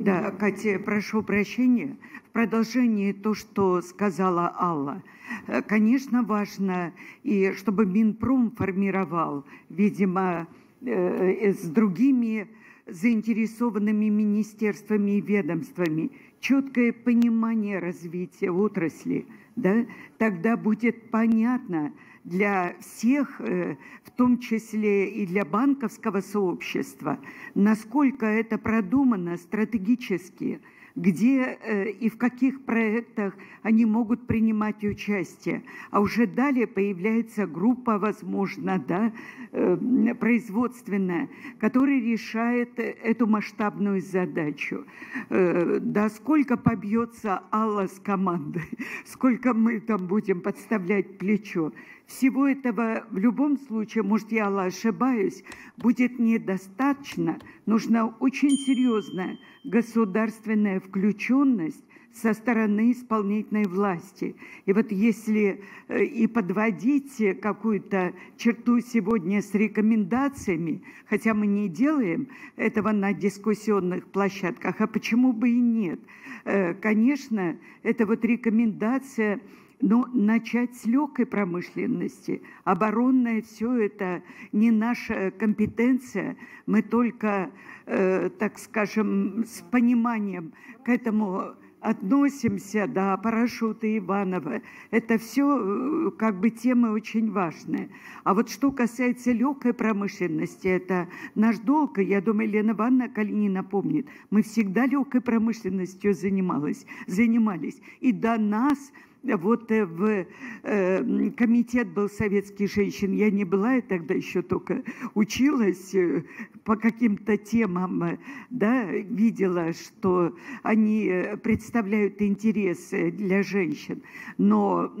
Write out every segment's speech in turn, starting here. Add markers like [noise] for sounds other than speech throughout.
Да, Катя, прошу прощения. В продолжении то, что сказала Алла. Э, конечно, важно, и чтобы Минпром формировал, видимо, э, с другими заинтересованными министерствами и ведомствами. Четкое понимание развития отрасли, да, тогда будет понятно для всех, э, в том числе и для банковского сообщества, насколько это продумано стратегически – где э, и в каких проектах они могут принимать участие. А уже далее появляется группа, возможно, да, э, производственная, которая решает эту масштабную задачу. Э, да сколько побьется Алла с командой, [laughs] сколько мы там будем подставлять плечо. Всего этого в любом случае, может, я ошибаюсь, будет недостаточно. Нужна очень серьезная государственная включенность со стороны исполнительной власти. И вот если э, и подводить какую-то черту сегодня с рекомендациями, хотя мы не делаем этого на дискуссионных площадках, а почему бы и нет? Э, конечно, это вот рекомендация но начать с легкой промышленности, оборонная, все это не наша компетенция. Мы только, э, так скажем, с пониманием к этому относимся, да, парашюты Иванова. Это все э, как бы темы очень важные. А вот что касается легкой промышленности, это наш долг, я думаю, Елена Ивановна Калинина помнит, мы всегда легкой промышленностью занимались, занимались. И до нас вот э, в э, комитет был советских женщин, я не была, я тогда еще только училась э, по каким-то темам, да, видела, что они представляют интересы для женщин. Но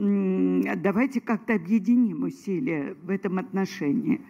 давайте как-то объединим усилия в этом отношении.